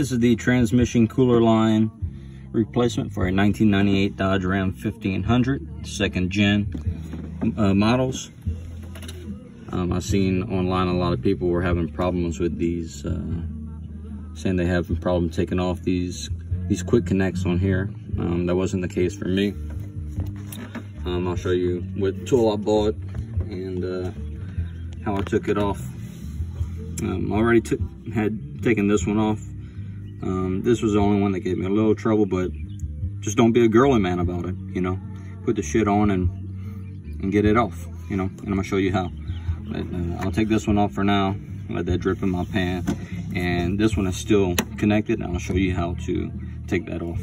This is the transmission cooler line replacement for a 1998 Dodge Ram 1500, second gen uh, models. Um, I've seen online a lot of people were having problems with these, uh, saying they have a problem taking off these these quick connects on here. Um, that wasn't the case for me. Um, I'll show you what tool I bought and uh, how I took it off. Um, already took had taken this one off. Um, this was the only one that gave me a little trouble, but just don't be a girly man about it, you know. Put the shit on and and get it off, you know, and I'm gonna show you how. But, uh, I'll take this one off for now, let that drip in my pan. And this one is still connected, and I'll show you how to take that off.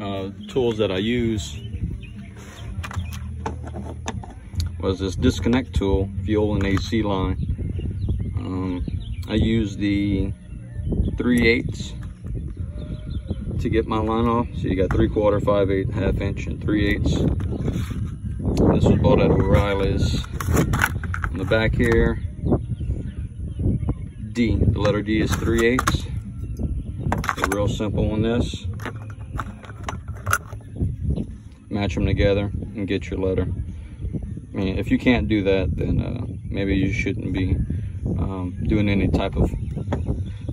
Uh, tools that I use was this disconnect tool, fuel and AC line. Um, I use the 3 eighths to get my line off. So you got 3 quarter, 5 8, half inch, and 3 eighths. This was bought at O'Reilly's. On the back here, D, the letter D is 3 eighths. real simple on this. Match them together and get your letter. I mean, if you can't do that, then uh, maybe you shouldn't be um, doing any type of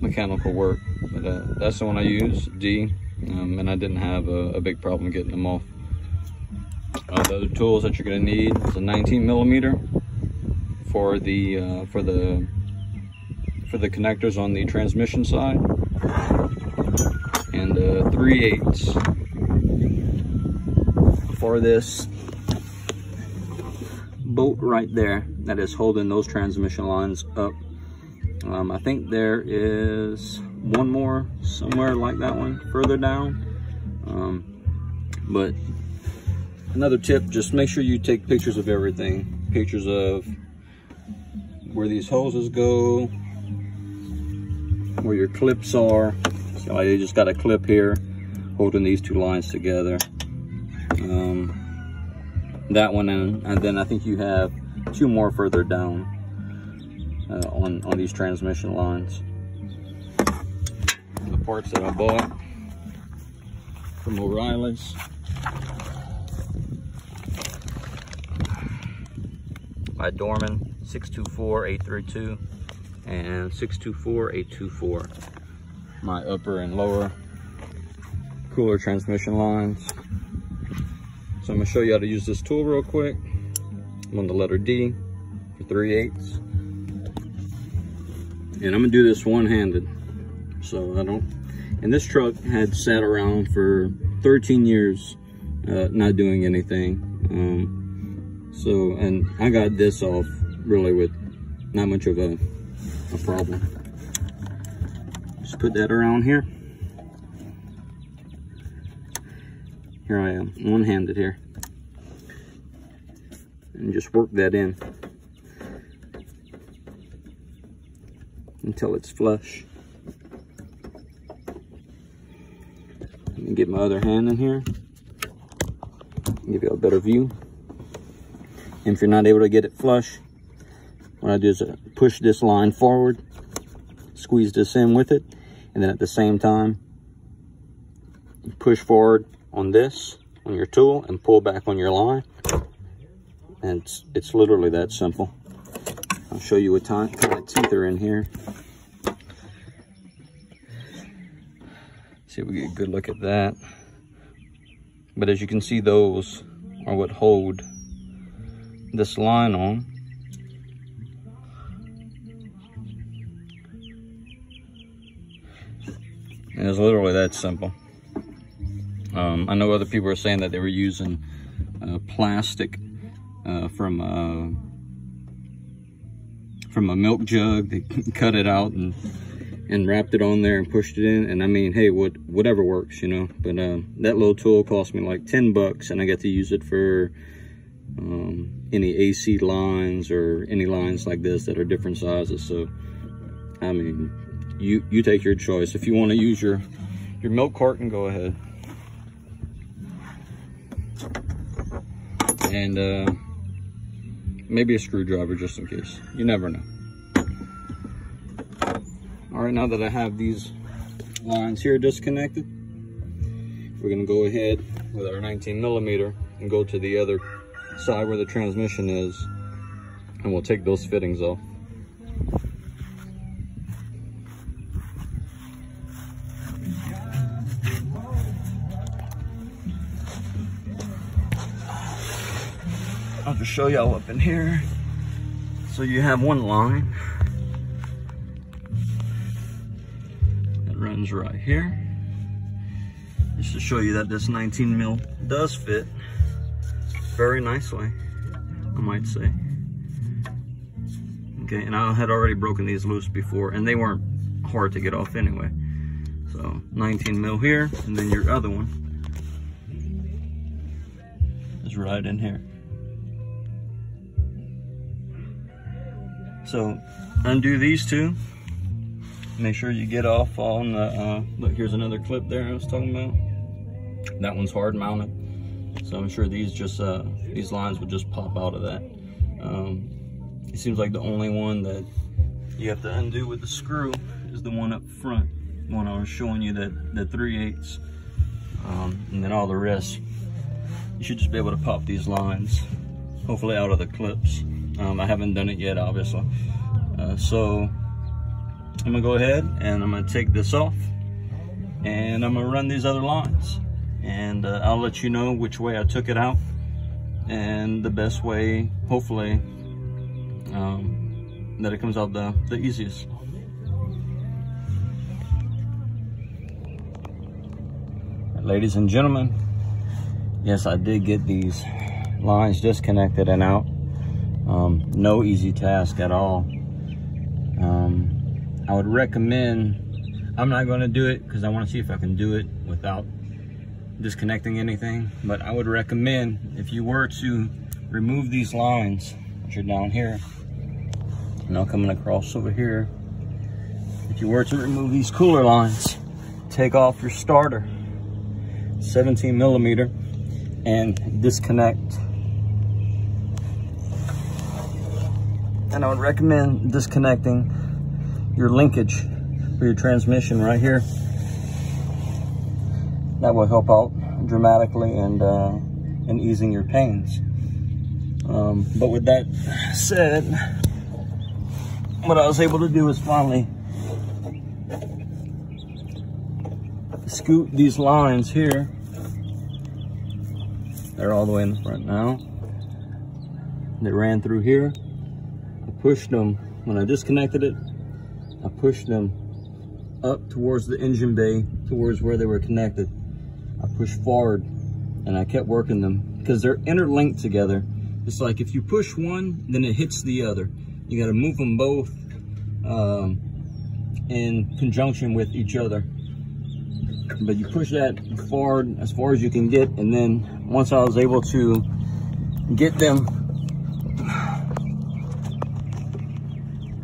mechanical work. But uh, that's the one I use, D, um, and I didn't have a, a, big problem getting them off. Uh, the other tools that you're going to need is a 19 millimeter for the uh, for the for the connectors on the transmission side, and uh, 3 eighths for this bolt right there that is holding those transmission lines up. Um, I think there is one more somewhere like that one further down. Um, but another tip, just make sure you take pictures of everything. Pictures of where these hoses go, where your clips are. So I just got a clip here holding these two lines together. Um, that one and, and then I think you have two more further down uh, on, on these transmission lines. The parts that I bought from O'Reilly's. By Dorman 624-832 and 624-824. My upper and lower cooler transmission lines. So I'm gonna show you how to use this tool real quick. I'm on the letter D for 3 eighths. And I'm gonna do this one-handed. So I don't, and this truck had sat around for 13 years, uh, not doing anything. Um, so, and I got this off really with not much of a, a problem. Just put that around here. Here I am, one-handed here. And just work that in until it's flush. Let me get my other hand in here. Give you a better view. And if you're not able to get it flush, what I do is uh, push this line forward, squeeze this in with it, and then at the same time, push forward on this, on your tool, and pull back on your line. And it's, it's literally that simple. I'll show you what kind of teeth are in here. See if we get a good look at that. But as you can see, those are what hold this line on. It's literally that simple. Um, I know other people are saying that they were using uh, plastic uh, from uh, from a milk jug. They cut it out and and wrapped it on there and pushed it in. And I mean, hey, what whatever works, you know. But uh, that little tool cost me like 10 bucks, and I got to use it for um, any AC lines or any lines like this that are different sizes. So, I mean, you you take your choice. If you want to use your your milk carton, go ahead. and uh, maybe a screwdriver just in case. You never know. All right, now that I have these lines here disconnected, we're gonna go ahead with our 19 millimeter and go to the other side where the transmission is, and we'll take those fittings off. I'll just show y'all up in here. So you have one line that runs right here. Just to show you that this 19 mil does fit very nicely, I might say. Okay, and I had already broken these loose before and they weren't hard to get off anyway. So 19 mil here, and then your other one is right in here. So undo these two. Make sure you get off on the, uh, look, here's another clip there I was talking about. That one's hard mounted. So I'm sure these just, uh, these lines would just pop out of that. Um, it seems like the only one that you have to undo with the screw is the one up front. One I was showing you that, the 3 eighths. Um, and then all the rest, you should just be able to pop these lines, hopefully out of the clips. Um, I haven't done it yet, obviously. Uh, so I'm gonna go ahead and I'm gonna take this off and I'm gonna run these other lines. And uh, I'll let you know which way I took it out and the best way, hopefully, um, that it comes out the, the easiest. Ladies and gentlemen, yes, I did get these lines disconnected and out. Um, no easy task at all. Um, I would recommend, I'm not going to do it because I want to see if I can do it without disconnecting anything. But I would recommend if you were to remove these lines, which are down here, now coming across over here, if you were to remove these cooler lines, take off your starter, 17 millimeter, and disconnect and I would recommend disconnecting your linkage for your transmission right here. That will help out dramatically and uh, in easing your pains. Um, but with that said, what I was able to do is finally scoot these lines here. They're all the way in the front now. They ran through here pushed them, when I disconnected it, I pushed them up towards the engine bay, towards where they were connected. I pushed forward and I kept working them because they're interlinked together. It's like if you push one, then it hits the other. You got to move them both um, in conjunction with each other. But you push that forward as far as you can get. And then once I was able to get them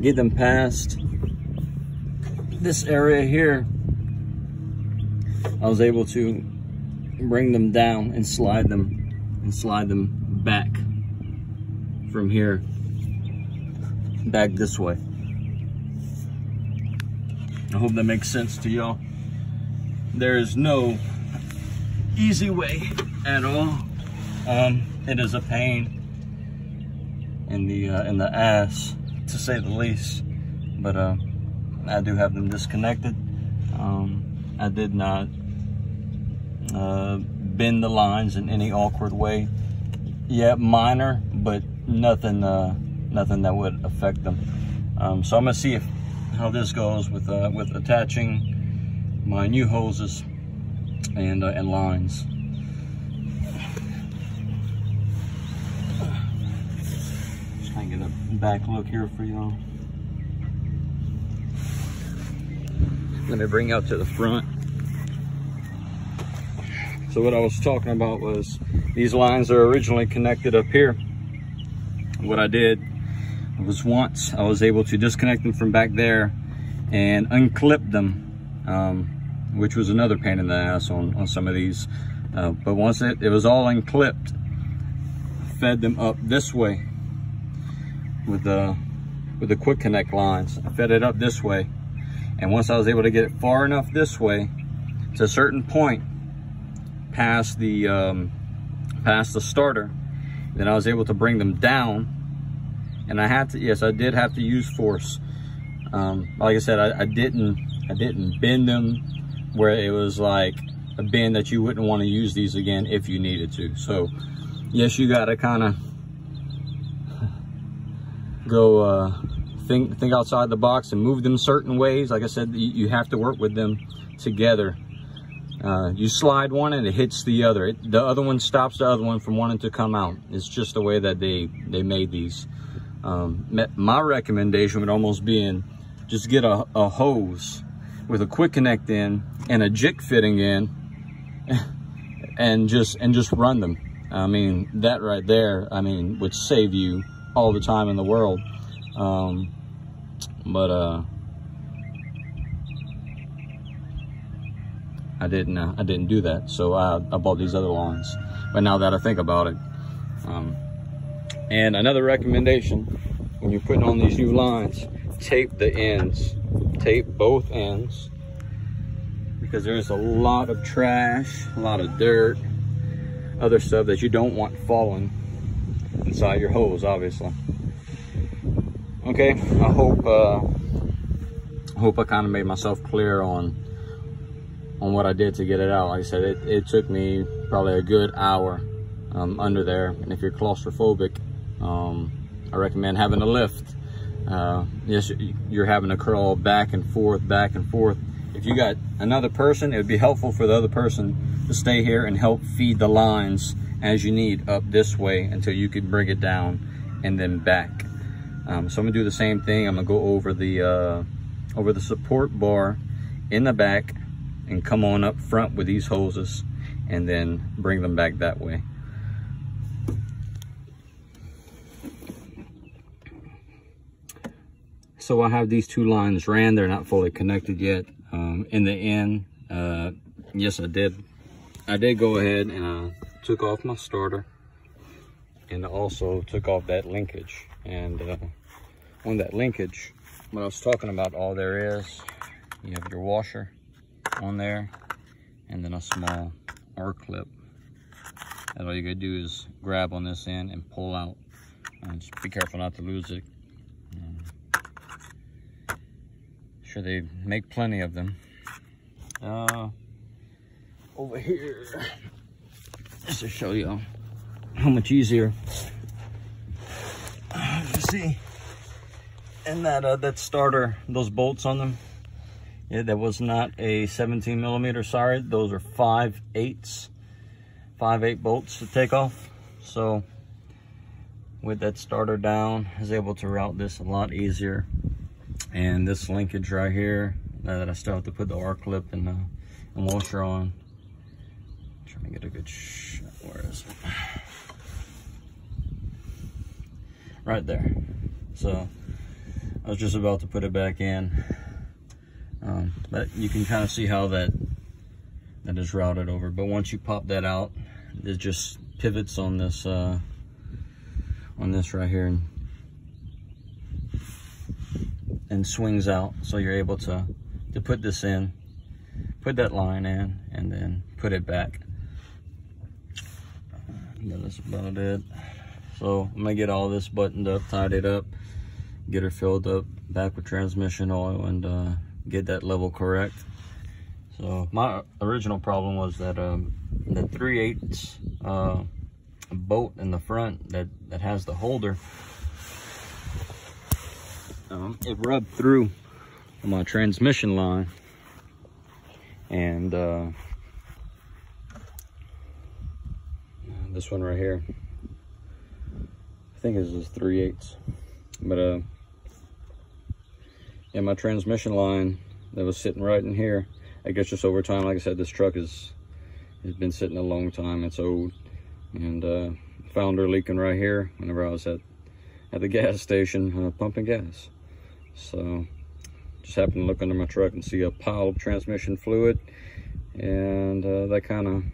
get them past this area here, I was able to bring them down and slide them and slide them back from here back this way. I hope that makes sense to y'all. There is no easy way at all. Um, it is a pain in the uh, in the ass to say the least. But uh, I do have them disconnected. Um, I did not uh, bend the lines in any awkward way. Yeah, minor, but nothing, uh, nothing that would affect them. Um, so I'm gonna see if how this goes with uh, with attaching my new hoses and uh, and a back look here for y'all. Let me bring out to the front. So what I was talking about was these lines are originally connected up here. What I did was once I was able to disconnect them from back there and unclip them, um, which was another pain in the ass on, on some of these. Uh, but once it, it was all unclipped, fed them up this way with the with the quick connect lines. I fed it up this way And once I was able to get it far enough this way, to a certain point, past the, um, past the starter, then I was able to bring them down. And I had to, yes, I did have to use force. Um, like I said, I, I didn't, I didn't bend them where it was like a bend that you wouldn't want to use these again if you needed to. So yes, you got to kind of go uh, think think outside the box and move them certain ways. Like I said, you, have to work with them together. Uh, you slide one and it hits the other. It, the other one stops the other one from wanting to come out. It's just the way that they, they made these. Um, my recommendation would almost be in just get a, a hose with a quick connect in and a jig fitting in and just and just run them. I mean, that right there, I mean, would save you all the time in the world. Um, but uh, I didn't. Uh, I didn't do that, so I, I, bought these other lines. But now that I think about it, um, and another recommendation when you're putting on these new lines, tape the ends. Tape both ends because there's a lot of trash, a lot of dirt, other stuff that you don't want falling inside your hose, obviously. Okay, I hope uh, I hope I kind of made myself clear on on what I did to get it out. Like I said, it, it took me probably a good hour um, under there. And if you're claustrophobic, um, I recommend having a lift. Uh, yes, you're having to crawl back and forth, back and forth. If you got another person, it would be helpful for the other person to stay here and help feed the lines as you need up this way until you can bring it down and then back. Um, so I'm gonna do the same thing. I'm gonna go over the uh, over the support bar in the back and come on up front with these hoses and then bring them back that way. So I have these two lines ran. They're not fully connected yet. Um, in the end, uh, yes, I did I did go ahead and uh, took off my starter and also took off that linkage. And uh, on that linkage, what I was talking about, all there is, you have your washer on there and then a small R-clip. And all you gotta do is grab on this end and pull out. And just be careful not to lose it. sure they make plenty of them. Uh, over here just to show you how much easier. You see and that uh, that starter those bolts on them yeah that was not a 17 millimeter sorry those are 5 eighths 5 8 bolts to take off. So with that starter down I was able to route this a lot easier. And this linkage right here that I still have to put the R clip and, uh, and washer on To get a good shot. Where is it? Right there. So I was just about to put it back in. Um, but you can kind of see how that that is routed over. But once you pop that out, it just pivots on this uh, on this right here and, and swings out. So you're able to to put this in, put that line in, and then put it back that's about it. So I'm gonna get all this buttoned up, tied it up, get her filled up back with transmission oil and uh, get that level correct. So my original problem was that um, the 3 8 uh, bolt in the front that, that has the holder, um, it rubbed through my transmission line and uh, this one right here. I think this is 3 eighths. But uh yeah, my transmission line that was sitting right in here, I guess just over time, like I said, this truck is has been sitting a long time, it's old. And uh found her leaking right here whenever I was at at the gas station uh, pumping gas. So just happened to look under my truck and see a pile of transmission fluid and uh, that kind of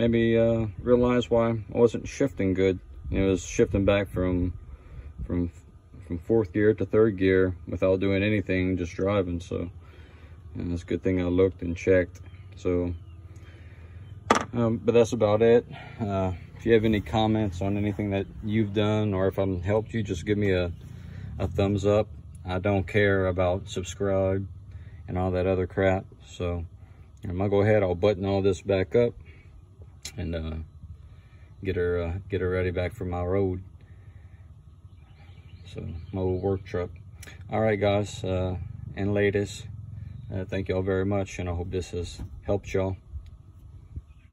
maybe uh, realize why I wasn't shifting good. It was shifting back from from from fourth gear to third gear without doing anything, just driving. So and it's a good thing I looked and checked. So, um, but that's about it. Uh, if you have any comments on anything that you've done or if I'm helped you, just give me a, a thumbs up. I don't care about subscribe and all that other crap. So I'm gonna go ahead, I'll button all this back up and uh, get her uh, get her ready back for my road. So my old work truck. All right, guys uh, and ladies, uh, thank y'all very much, and I hope this has helped y'all.